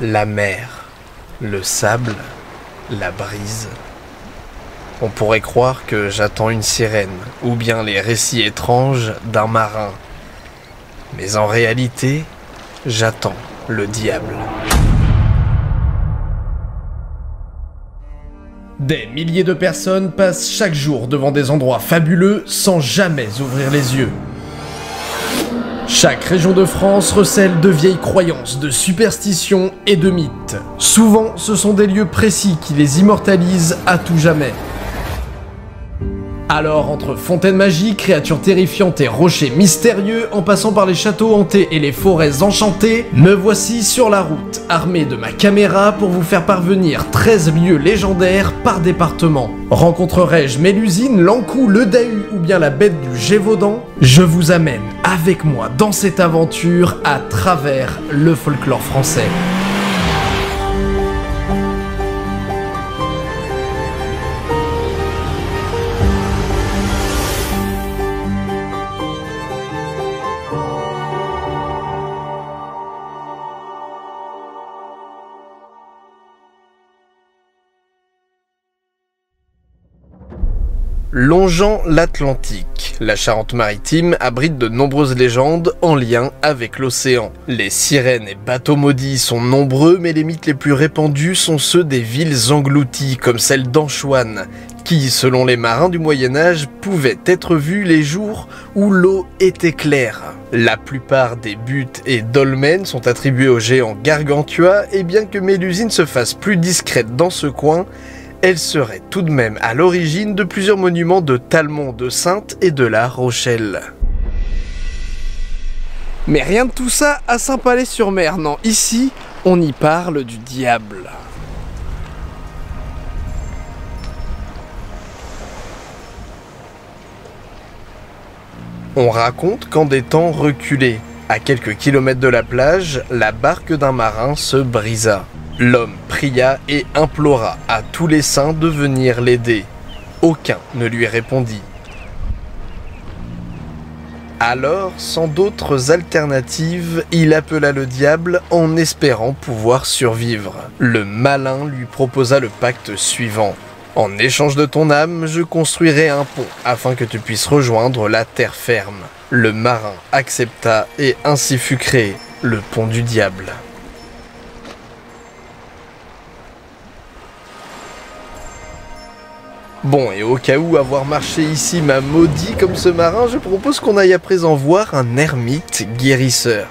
la mer, le sable, la brise. On pourrait croire que j'attends une sirène, ou bien les récits étranges d'un marin. Mais en réalité, j'attends le diable. Des milliers de personnes passent chaque jour devant des endroits fabuleux sans jamais ouvrir les yeux. Chaque région de France recèle de vieilles croyances, de superstitions et de mythes. Souvent, ce sont des lieux précis qui les immortalisent à tout jamais. Alors, entre fontaines magiques, créatures terrifiantes et rochers mystérieux, en passant par les châteaux hantés et les forêts enchantées, me voici sur la route, armé de ma caméra pour vous faire parvenir 13 lieux légendaires par département. Rencontrerai-je Mélusine, l'Ancou, le Dahu ou bien la bête du Gévaudan? Je vous amène avec moi dans cette aventure à travers le folklore français. Longeant l'Atlantique, la Charente-Maritime abrite de nombreuses légendes en lien avec l'océan. Les sirènes et bateaux maudits sont nombreux, mais les mythes les plus répandus sont ceux des villes englouties, comme celle d'Anchouane, qui, selon les marins du Moyen Âge, pouvaient être vues les jours où l'eau était claire. La plupart des buttes et dolmens sont attribués au géant Gargantua, et bien que Mélusine se fasse plus discrète dans ce coin, elle serait tout de même à l'origine de plusieurs monuments de Talmont de Sainte et de La Rochelle. Mais rien de tout ça à Saint-Palais-sur-Mer, non, ici, on y parle du diable. On raconte qu'en des temps reculés, à quelques kilomètres de la plage, la barque d'un marin se brisa. L'homme pria et implora à tous les saints de venir l'aider. Aucun ne lui répondit. Alors, sans d'autres alternatives, il appela le diable en espérant pouvoir survivre. Le malin lui proposa le pacte suivant. En échange de ton âme, je construirai un pont afin que tu puisses rejoindre la terre ferme. Le marin accepta et ainsi fut créé le pont du diable. Bon, et au cas où avoir marché ici m'a maudit comme ce marin, je propose qu'on aille à présent voir un ermite guérisseur.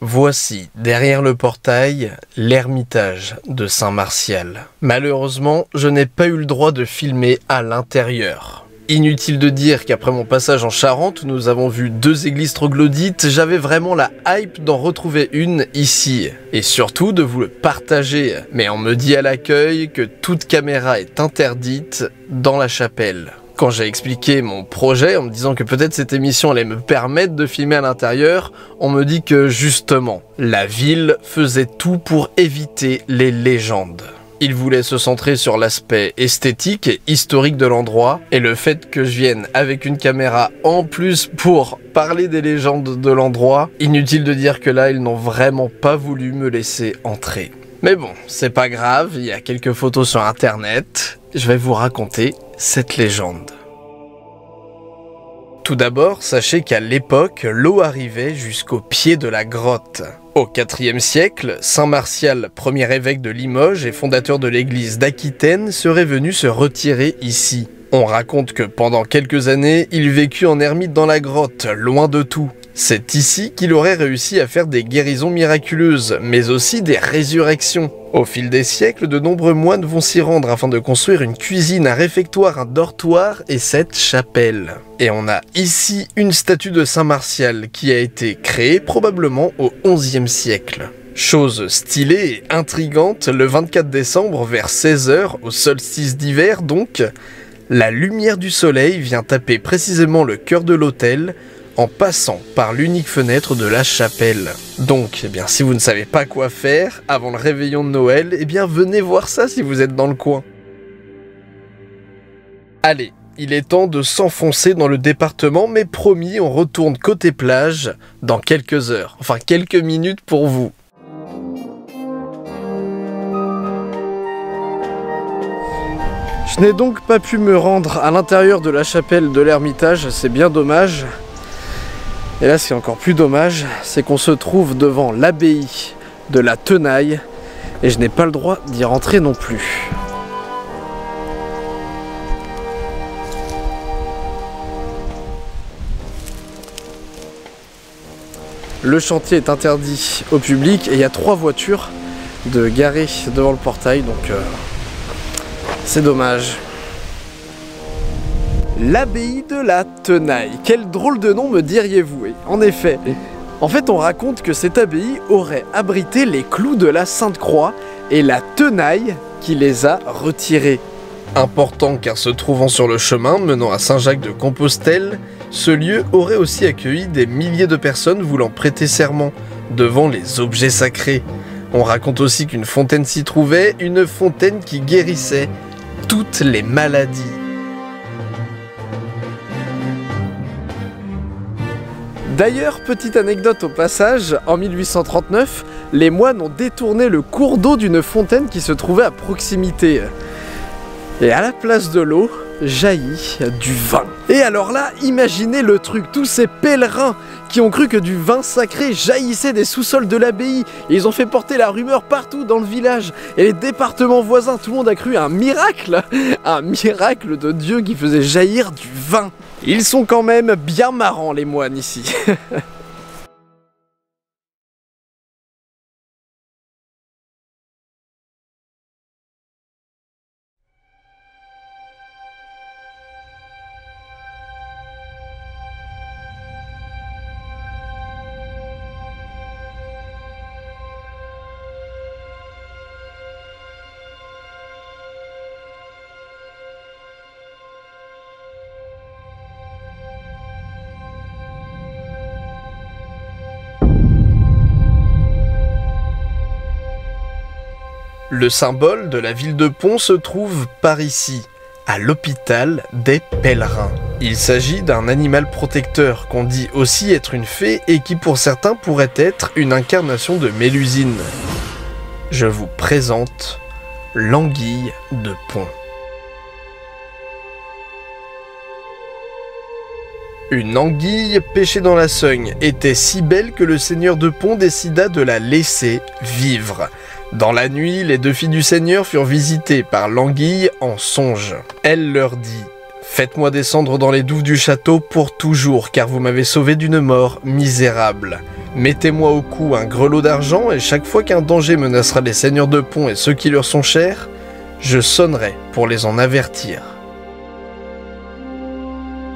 Voici, derrière le portail, l'ermitage de Saint-Martial. Malheureusement, je n'ai pas eu le droit de filmer à l'intérieur. Inutile de dire qu'après mon passage en Charente, où nous avons vu deux églises troglodytes, j'avais vraiment la hype d'en retrouver une ici. Et surtout de vous le partager. Mais on me dit à l'accueil que toute caméra est interdite dans la chapelle. Quand j'ai expliqué mon projet en me disant que peut-être cette émission allait me permettre de filmer à l'intérieur, on me dit que justement, la ville faisait tout pour éviter les légendes. Il voulait se centrer sur l'aspect esthétique et historique de l'endroit, et le fait que je vienne avec une caméra en plus pour parler des légendes de l'endroit, inutile de dire que là, ils n'ont vraiment pas voulu me laisser entrer. Mais bon, c'est pas grave, il y a quelques photos sur internet, je vais vous raconter cette légende. Tout d'abord, sachez qu'à l'époque, l'eau arrivait jusqu'au pied de la grotte. Au IVe siècle, Saint Martial, premier évêque de Limoges et fondateur de l'église d'Aquitaine, serait venu se retirer ici. On raconte que pendant quelques années, il vécut en ermite dans la grotte, loin de tout. C'est ici qu'il aurait réussi à faire des guérisons miraculeuses, mais aussi des résurrections. Au fil des siècles, de nombreux moines vont s'y rendre afin de construire une cuisine, un réfectoire, un dortoir et cette chapelle. Et on a ici une statue de Saint Martial qui a été créée probablement au XIe siècle. Chose stylée et intrigante, le 24 décembre vers 16h, au solstice d'hiver donc, la lumière du soleil vient taper précisément le cœur de l'autel en passant par l'unique fenêtre de la chapelle. Donc, eh bien, si vous ne savez pas quoi faire avant le réveillon de Noël, eh bien, venez voir ça si vous êtes dans le coin. Allez, il est temps de s'enfoncer dans le département, mais promis, on retourne côté plage dans quelques heures. Enfin, quelques minutes pour vous. Je n'ai donc pas pu me rendre à l'intérieur de la chapelle de l'Ermitage, c'est bien dommage. Et là, ce qui est encore plus dommage, c'est qu'on se trouve devant l'abbaye de la Tenaille, et je n'ai pas le droit d'y rentrer non plus. Le chantier est interdit au public et il y a trois voitures de garées devant le portail, donc euh, c'est dommage. L'abbaye de la Tenaille. Quel drôle de nom me diriez-vous? En effet, en fait on raconte que cette abbaye aurait abrité les clous de la Sainte Croix et la Tenaille qui les a retirés. Important car se trouvant sur le chemin menant à Saint-Jacques de Compostelle, ce lieu aurait aussi accueilli des milliers de personnes voulant prêter serment devant les objets sacrés. On raconte aussi qu'une fontaine s'y trouvait, une fontaine qui guérissait toutes les maladies. D'ailleurs, petite anecdote au passage, en 1839, les moines ont détourné le cours d'eau d'une fontaine qui se trouvait à proximité. Et à la place de l'eau, jaillit du vin. Et alors là, imaginez le truc, tous ces pèlerins qui ont cru que du vin sacré jaillissait des sous-sols de l'abbaye, ils ont fait porter la rumeur partout dans le village, et les départements voisins, tout le monde a cru un miracle, un miracle de Dieu qui faisait jaillir du vin. Ils sont quand même bien marrants les moines ici. Le symbole de la ville de Pont se trouve par ici, à l'hôpital des pèlerins. Il s'agit d'un animal protecteur qu'on dit aussi être une fée et qui pour certains pourrait être une incarnation de Mélusine. Je vous présente l'anguille de Pont. Une anguille pêchée dans la Sogne était si belle que le seigneur de Pont décida de la laisser vivre. Dans la nuit, les deux filles du Seigneur furent visitées par l'anguille en songe. Elle leur dit Faites-moi descendre dans les douves du château pour toujours, car vous m'avez sauvé d'une mort misérable. Mettez-moi au cou un grelot d'argent, et chaque fois qu'un danger menacera les seigneurs de pont et ceux qui leur sont chers, je sonnerai pour les en avertir.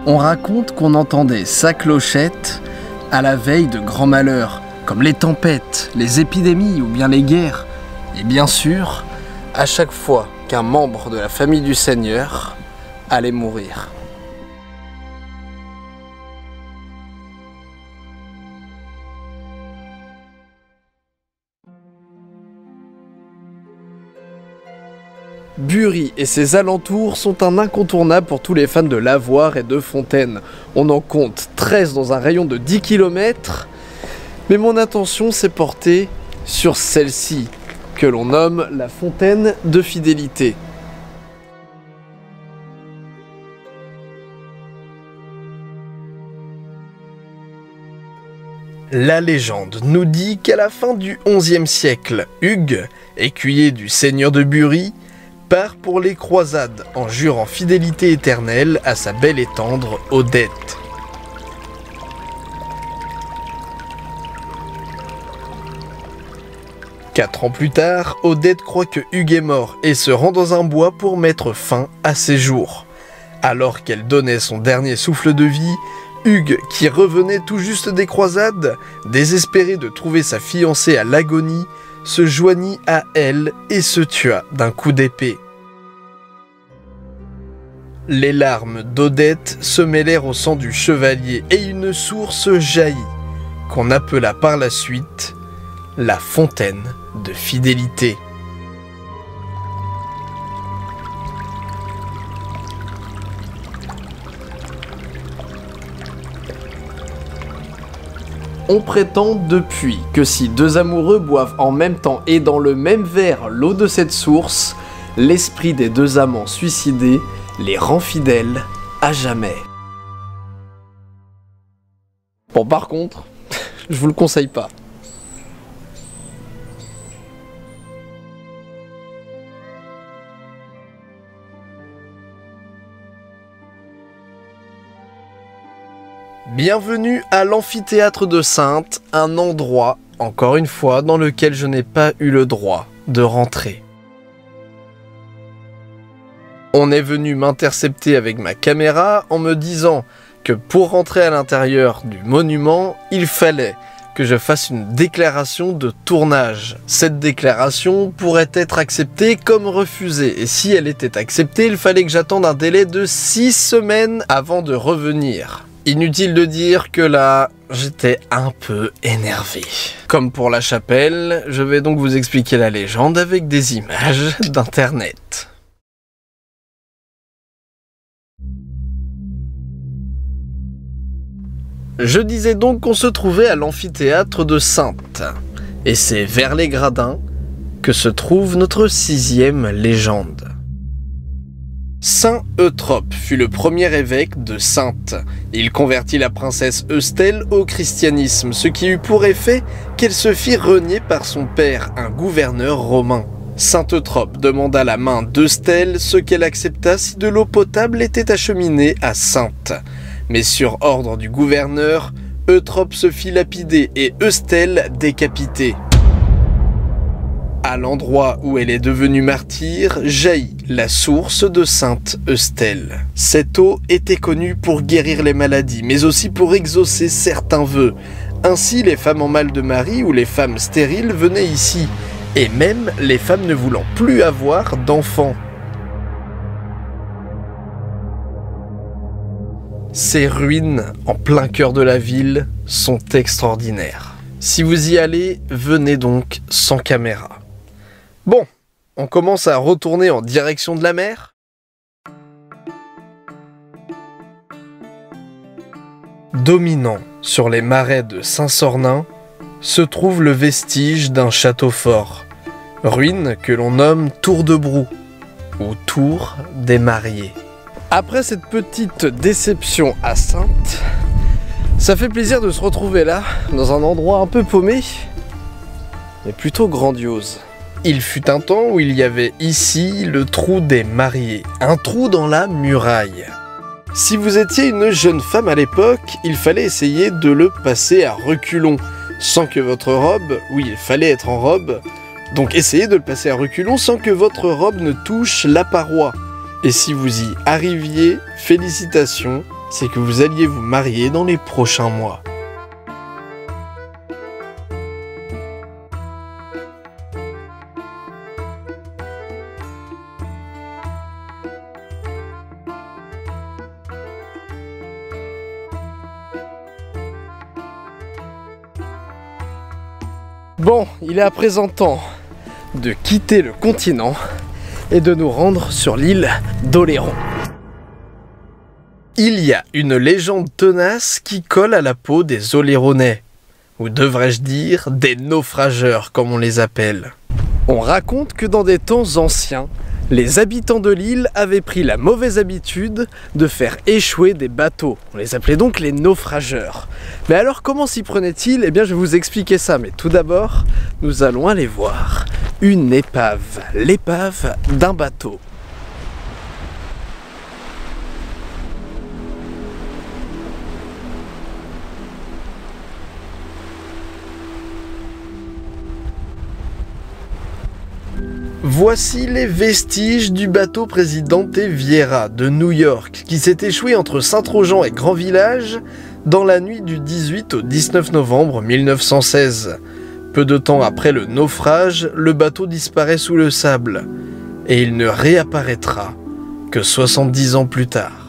On raconte qu'on entendait sa clochette à la veille de grands malheurs, comme les tempêtes, les épidémies ou bien les guerres. Et bien sûr, à chaque fois qu'un membre de la famille du Seigneur allait mourir. Bury et ses alentours sont un incontournable pour tous les fans de lavoir et de fontaine. On en compte 13 dans un rayon de 10 km, mais mon attention s'est portée sur celle-ci, que l'on nomme la fontaine de fidélité. La légende nous dit qu'à la fin du XIe siècle, Hugues, écuyer du seigneur de Bury, part pour les croisades en jurant fidélité éternelle à sa belle et tendre Odette. Quatre ans plus tard, Odette croit que Hugues est mort et se rend dans un bois pour mettre fin à ses jours. Alors qu'elle donnait son dernier souffle de vie, Hugues, qui revenait tout juste des croisades, désespéré de trouver sa fiancée à l'agonie, se joignit à elle et se tua d'un coup d'épée. Les larmes d'Odette se mêlèrent au sang du chevalier et une source jaillit, qu'on appela par la suite la fontaine de fidélité. On prétend depuis que si deux amoureux boivent en même temps et dans le même verre l'eau de cette source, l'esprit des deux amants suicidés les rend fidèles à jamais. Bon par contre, je vous le conseille pas. Bienvenue à l'amphithéâtre de Sainte, un endroit, encore une fois, dans lequel je n'ai pas eu le droit de rentrer. On est venu m'intercepter avec ma caméra en me disant que pour rentrer à l'intérieur du monument, il fallait que je fasse une déclaration de tournage. Cette déclaration pourrait être acceptée comme refusée, et si elle était acceptée, il fallait que j'attende un délai de 6 semaines avant de revenir. Inutile de dire que là, j'étais un peu énervé. Comme pour la chapelle, je vais donc vous expliquer la légende avec des images d'internet. Je disais donc qu'on se trouvait à l'amphithéâtre de Sainte, et c'est vers les gradins que se trouve notre sixième légende. Saint Eutrope fut le premier évêque de Sainte. Il convertit la princesse Eustelle au christianisme, ce qui eut pour effet qu'elle se fit renier par son père, un gouverneur romain. Saint Eutrope demanda la main d'Eustelle, ce qu'elle accepta si de l'eau potable était acheminée à Sainte. Mais sur ordre du gouverneur, Eutrope se fit lapider et Eustelle décapitée. À l'endroit où elle est devenue martyre, jaillit la source de Sainte Eustelle. Cette eau était connue pour guérir les maladies, mais aussi pour exaucer certains vœux. Ainsi, les femmes en mal de mari ou les femmes stériles venaient ici, et même les femmes ne voulant plus avoir d'enfants. Ces ruines, en plein cœur de la ville, sont extraordinaires. Si vous y allez, venez donc sans caméra. Bon, on commence à retourner en direction de la mer. Dominant sur les marais de Saint-Sornin se trouve le vestige d'un château fort, ruine que l'on nomme Tour de Brou ou Tour des Mariés. Après cette petite déception à Sainte, ça fait plaisir de se retrouver là, dans un endroit un peu paumé, mais plutôt grandiose. Il fut un temps où il y avait ici le trou des mariés, un trou dans la muraille. Si vous étiez une jeune femme à l'époque, il fallait essayer de le passer à reculons, sans que votre robe, oui, il fallait être en robe, donc essayez de le passer à reculons sans que votre robe ne touche la paroi. Et si vous y arriviez, félicitations, c'est que vous alliez vous marier dans les prochains mois. Bon, il est à présent temps de quitter le continent et de nous rendre sur l'île d'Oléron. Il y a une légende tenace qui colle à la peau des Oléronais, ou devrais-je dire des naufrageurs comme on les appelle. On raconte que dans des temps anciens, les habitants de l'île avaient pris la mauvaise habitude de faire échouer des bateaux. On les appelait donc les naufrageurs. Mais alors comment s'y prenaient-ils? Eh bien je vais vous expliquer ça, mais tout d'abord, nous allons aller voir une épave, l'épave d'un bateau. Voici les vestiges du bateau Présidente Vieira de New York qui s'est échoué entre Saint-Trojan et Grand Village dans la nuit du 18 au 19 novembre 1916. Peu de temps après le naufrage, le bateau disparaît sous le sable et il ne réapparaîtra que 70 ans plus tard.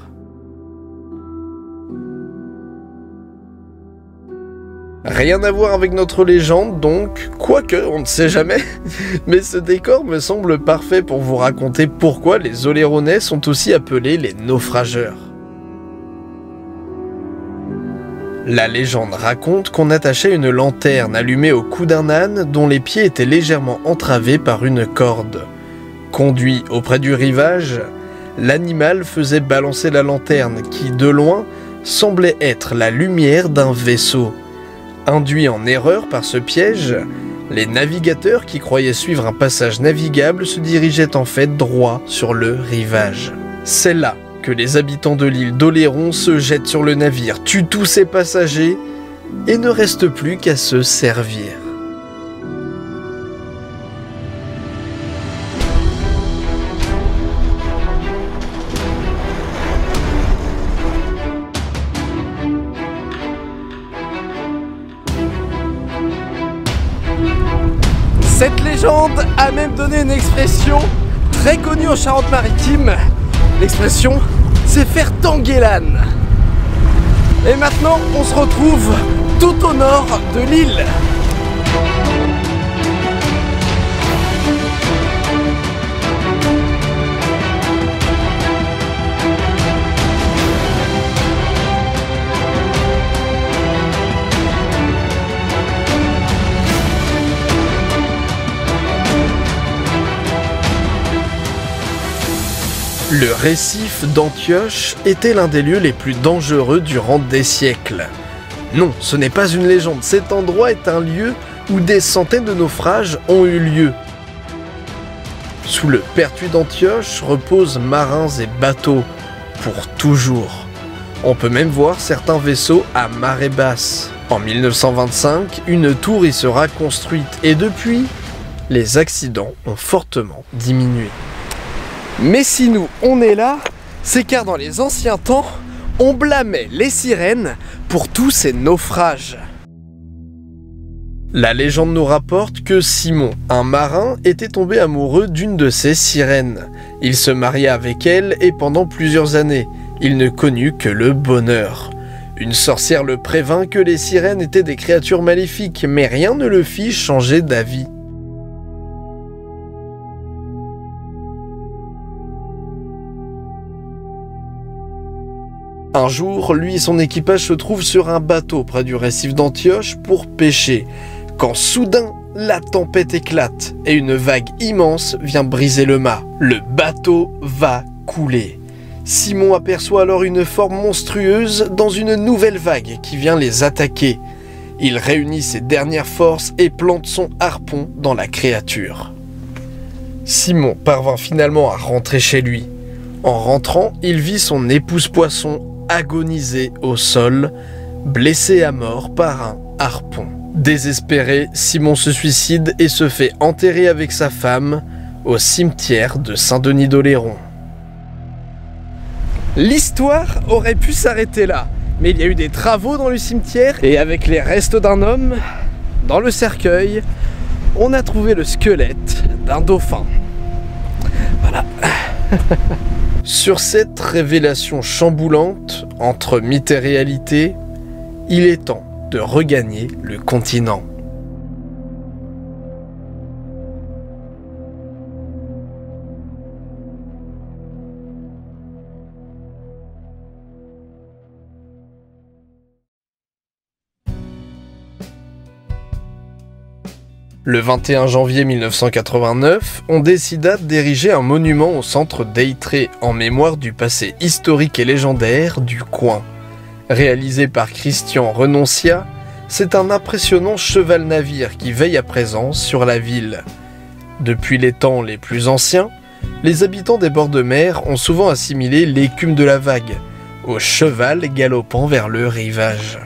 Rien à voir avec notre légende donc, quoique on ne sait jamais, mais ce décor me semble parfait pour vous raconter pourquoi les Oléronais sont aussi appelés les naufrageurs. La légende raconte qu'on attachait une lanterne allumée au cou d'un âne dont les pieds étaient légèrement entravés par une corde. Conduit auprès du rivage, l'animal faisait balancer la lanterne qui, de loin, semblait être la lumière d'un vaisseau. Induits en erreur par ce piège, les navigateurs qui croyaient suivre un passage navigable se dirigeaient en fait droit sur le rivage. C'est là que les habitants de l'île d'Oléron se jettent sur le navire, tuent tous ses passagers et ne reste plus qu'à se servir. En Charente-Maritime. L'expression, c'est faire tanguer l'âne. Et maintenant, on se retrouve tout au nord de l'île. Le récif d'Antioche était l'un des lieux les plus dangereux durant des siècles. Non, ce n'est pas une légende, cet endroit est un lieu où des centaines de naufrages ont eu lieu. Sous le pertuis d'Antioche reposent marins et bateaux, pour toujours. On peut même voir certains vaisseaux à marée basse. En 1925, une tour y sera construite et depuis, les accidents ont fortement diminué. Mais si nous, on est là, c'est car dans les anciens temps, on blâmait les sirènes pour tous ces naufrages. La légende nous rapporte que Simon, un marin, était tombé amoureux d'une de ces sirènes. Il se maria avec elle et pendant plusieurs années, il ne connut que le bonheur. Une sorcière le prévint que les sirènes étaient des créatures maléfiques, mais rien ne le fit changer d'avis. Un jour, lui et son équipage se trouvent sur un bateau près du récif d'Antioche pour pêcher, quand soudain la tempête éclate et une vague immense vient briser le mât. Le bateau va couler. Simon aperçoit alors une forme monstrueuse dans une nouvelle vague qui vient les attaquer. Il réunit ses dernières forces et plante son harpon dans la créature. Simon parvint finalement à rentrer chez lui. En rentrant, il vit son épouse poisson agonisé au sol, blessé à mort par un harpon. Désespéré, Simon se suicide et se fait enterrer avec sa femme au cimetière de Saint-Denis d'Oléron. L'histoire aurait pu s'arrêter là, mais il y a eu des travaux dans le cimetière et avec les restes d'un homme, dans le cercueil, on a trouvé le squelette d'un dauphin. Voilà. Sur cette révélation chamboulante entre mythe et réalité, il est temps de regagner le continent. Le 21 janvier 1989, on décida d'ériger un monument au centre d'Eitré en mémoire du passé historique et légendaire du coin. Réalisé par Christian Renoncia, c'est un impressionnant cheval-navire qui veille à présent sur la ville. Depuis les temps les plus anciens, les habitants des bords de mer ont souvent assimilé l'écume de la vague au cheval galopant vers le rivage.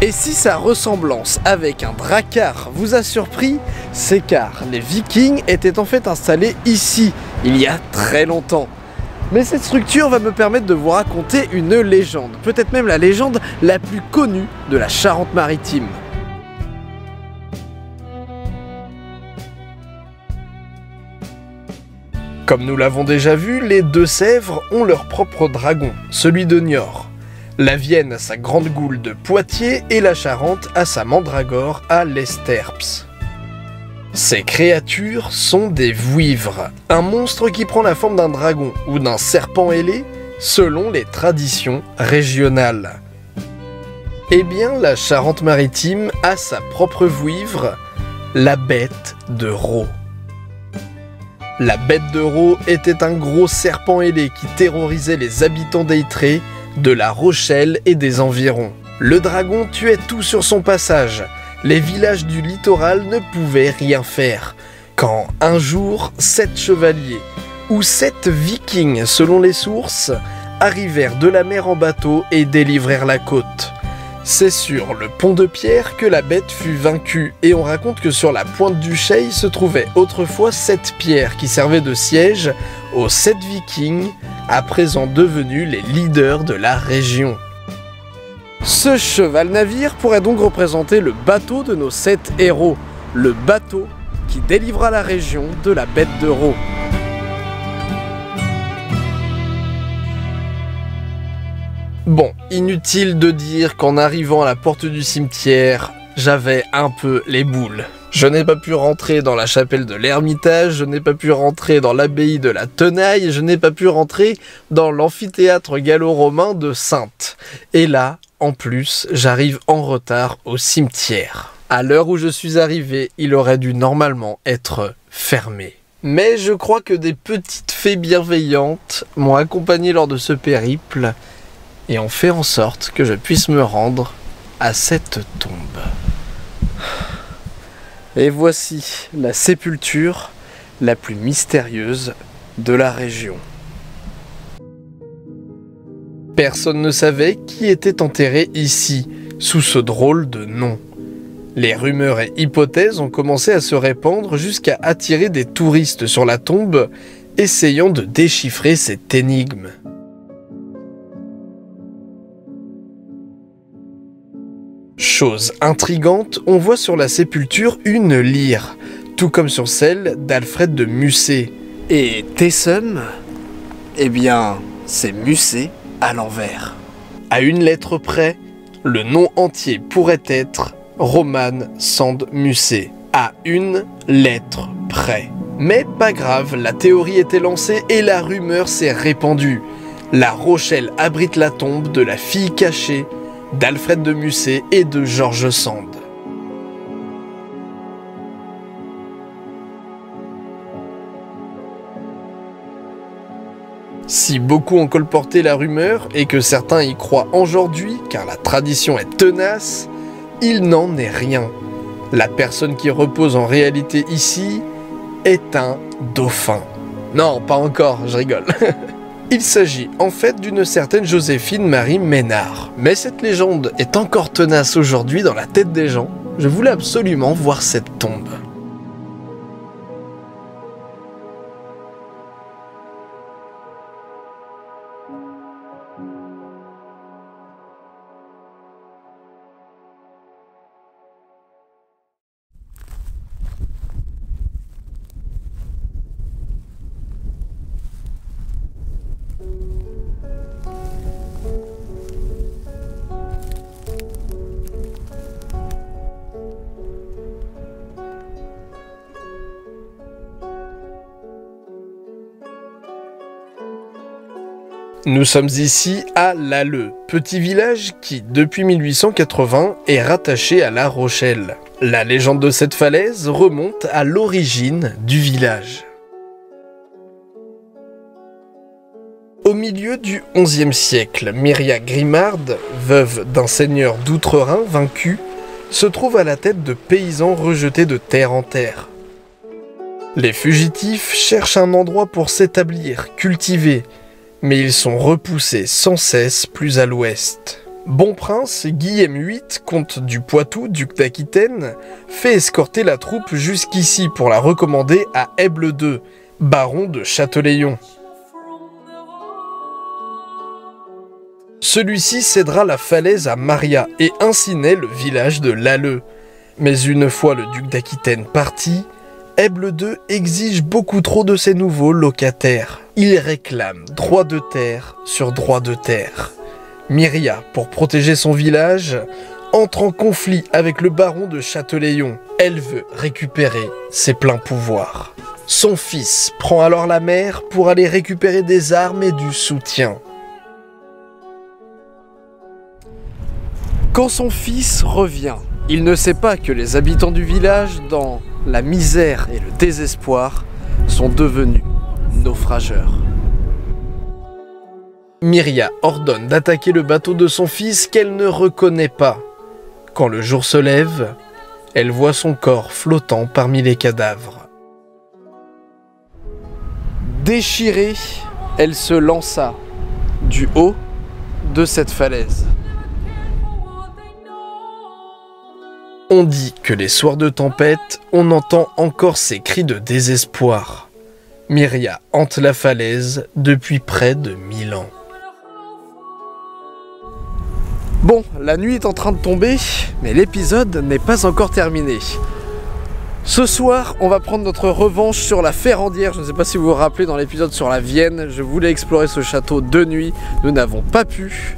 Et si sa ressemblance avec un dracard vous a surpris, c'est car les vikings étaient en fait installés ici, il y a très longtemps. Mais cette structure va me permettre de vous raconter une légende, peut-être même la légende la plus connue de la Charente-Maritime. Comme nous l'avons déjà vu, les Deux-Sèvres ont leur propre dragon, celui de Niort. La Vienne a sa grande goule de Poitiers et la Charente a sa mandragore à l'Esterps. Ces créatures sont des vouivres, un monstre qui prend la forme d'un dragon ou d'un serpent ailé selon les traditions régionales. Eh bien, la Charente-Maritime a sa propre vouivre, la bête de Raux. La bête de Raux était un gros serpent ailé qui terrorisait les habitants d'Eitré, de La Rochelle et des environs. Le dragon tuait tout sur son passage. Les villages du littoral ne pouvaient rien faire. Quand un jour, sept chevaliers, ou sept vikings selon les sources, arrivèrent de la mer en bateau et délivrèrent la côte. C'est sur le pont de pierre que la bête fut vaincue, et on raconte que sur la pointe du Chey se trouvaient autrefois sept pierres qui servaient de siège aux sept vikings, à présent devenus les leaders de la région. Ce cheval-navire pourrait donc représenter le bateau de nos sept héros, le bateau qui délivra la région de la bête de Raux. Bon, inutile de dire qu'en arrivant à la porte du cimetière, j'avais un peu les boules. Je n'ai pas pu rentrer dans la chapelle de l'Ermitage, je n'ai pas pu rentrer dans l'abbaye de la Tenaille, je n'ai pas pu rentrer dans l'amphithéâtre gallo-romain de Sainte. Et là, en plus, j'arrive en retard au cimetière. À l'heure où je suis arrivé, il aurait dû normalement être fermé. Mais je crois que des petites fées bienveillantes m'ont accompagné lors de ce périple et ont fait en sorte que je puisse me rendre à cette tombe. Et voici la sépulture la plus mystérieuse de la région. Personne ne savait qui était enterré ici, sous ce drôle de nom. Les rumeurs et hypothèses ont commencé à se répandre jusqu'à attirer des touristes sur la tombe, essayant de déchiffrer cette énigme. Chose intrigante, on voit sur la sépulture une lyre, tout comme sur celle d'Alfred de Musset. Et Tessum Eh bien, c'est Musset à l'envers. À une lettre près, le nom entier pourrait être Roman Sand Musset. À une lettre près. Mais pas grave, la théorie était lancée et la rumeur s'est répandue. La Rochelle abrite la tombe de la fille cachée d'Alfred de Musset et de Georges Sand. Si beaucoup ont colporté la rumeur et que certains y croient aujourd'hui, car la tradition est tenace, il n'en est rien. La personne qui repose en réalité ici est un dauphin. Non, pas encore, je rigole. Il s'agit en fait d'une certaine Joséphine Marie Ménard. Mais cette légende est encore tenace aujourd'hui dans la tête des gens. Je voulais absolument voir cette tombe. Nous sommes ici à Lalleux, petit village qui, depuis 1880, est rattaché à La Rochelle. La légende de cette falaise remonte à l'origine du village. Au milieu du XIe siècle, Myria Grimard, veuve d'un seigneur d'Outre-Rhin vaincu, se trouve à la tête de paysans rejetés de terre en terre. Les fugitifs cherchent un endroit pour s'établir, cultiver, mais ils sont repoussés sans cesse plus à l'ouest. Bon prince, Guillaume VIII, comte du Poitou, duc d'Aquitaine, fait escorter la troupe jusqu'ici pour la recommander à Eble II, baron de Châteléon. Celui-ci cédera la falaise à Maria et ainsi naît le village de Lalleux. Mais une fois le duc d'Aquitaine parti, Eble II exige beaucoup trop de ses nouveaux locataires. Il réclame droit de terre sur droit de terre. Myria, pour protéger son village, entre en conflit avec le baron de Châteléon. Elle veut récupérer ses pleins pouvoirs. Son fils prend alors la mer pour aller récupérer des armes et du soutien. Quand son fils revient, il ne sait pas que les habitants du village, dans la misère et le désespoir, sont devenus naufrageurs. Myria ordonne d'attaquer le bateau de son fils qu'elle ne reconnaît pas. Quand le jour se lève, elle voit son corps flottant parmi les cadavres. Déchirée, elle se lança du haut de cette falaise. On dit que les soirs de tempête, on entend encore ces cris de désespoir. Myria hante la falaise depuis près de mille ans. Bon, la nuit est en train de tomber, mais l'épisode n'est pas encore terminé. Ce soir, on va prendre notre revanche sur la Ferrandière. Je ne sais pas si vous vous rappelez dans l'épisode sur la Vienne, je voulais explorer ce château de nuit, nous n'avons pas pu.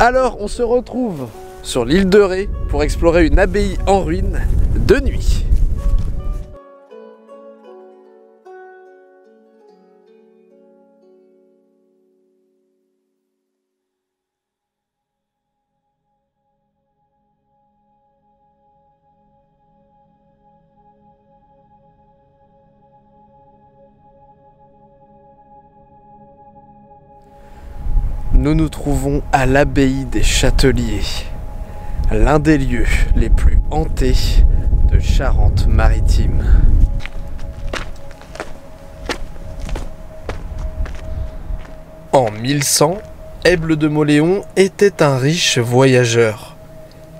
Alors, on se retrouve sur l'île de Ré pour explorer une abbaye en ruine de nuit. Nous nous trouvons à l'abbaye des Châteliers, l'un des lieux les plus hantés de Charente-Maritime. En 1100, Aible de Moléon était un riche voyageur.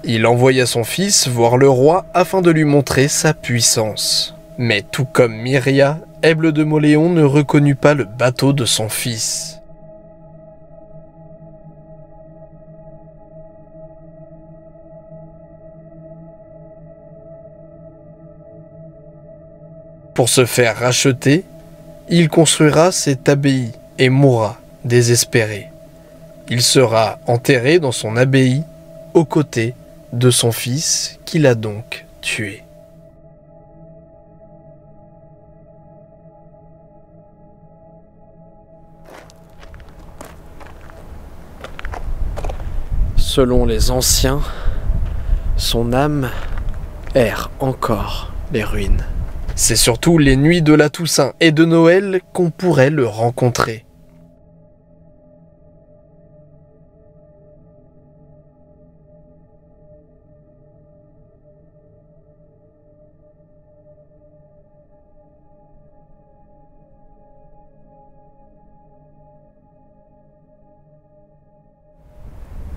Il envoya son fils voir le roi afin de lui montrer sa puissance. Mais tout comme Myria, Aible de Moléon ne reconnut pas le bateau de son fils. Pour se faire racheter, il construira cette abbaye et mourra désespéré. Il sera enterré dans son abbaye aux côtés de son fils qu'il a donc tué. Selon les anciens, son âme erre encore les ruines. C'est surtout les nuits de la Toussaint et de Noël qu'on pourrait le rencontrer.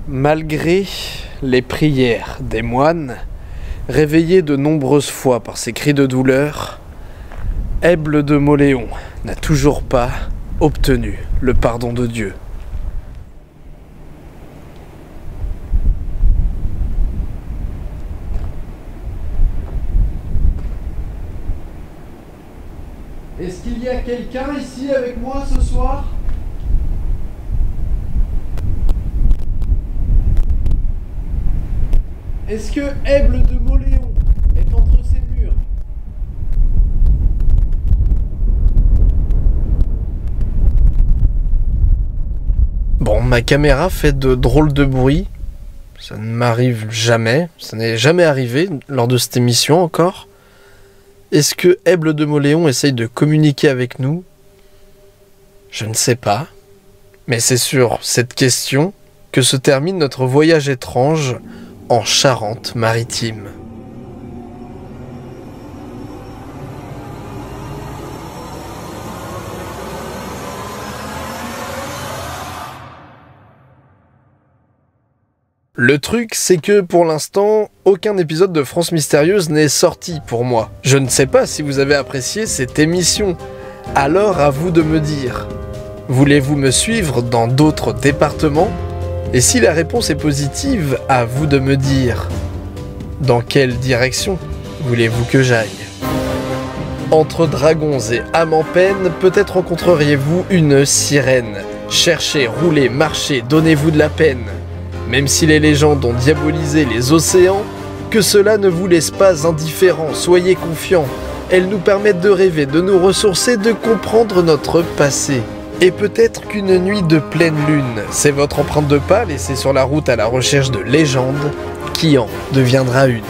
Malgré les prières des moines, réveillés de nombreuses fois par ces cris de douleur, Aible de Moléon n'a toujours pas obtenu le pardon de Dieu. Est-ce qu'il y a quelqu'un ici avec moi ce soir? Est-ce que Aible de Moléon est entre ces murs Bon, ma caméra fait de drôles de bruits. Ça ne m'arrive jamais. Ça n'est jamais arrivé lors de cette émission encore. Est-ce que Aible de Moléon essaye de communiquer avec nous? Je ne sais pas. Mais c'est sur cette question que se termine notre voyage étrange en Charente-Maritime. Le truc, c'est que pour l'instant, aucun épisode de France Mystérieuse n'est sorti pour moi. Je ne sais pas si vous avez apprécié cette émission. Alors à vous de me dire. Voulez-vous me suivre dans d'autres départements? Et si la réponse est positive, à vous de me dire. Dans quelle direction voulez-vous que j'aille? Entre dragons et âmes en peine, peut-être rencontreriez-vous une sirène. Cherchez, roulez, marchez, donnez-vous de la peine. Même si les légendes ont diabolisé les océans, que cela ne vous laisse pas indifférents, soyez confiants. Elles nous permettent de rêver, de nous ressourcer, de comprendre notre passé. Et peut-être qu'une nuit de pleine lune, c'est votre empreinte de pas laissée sur la route à la recherche de légendes qui en deviendra une.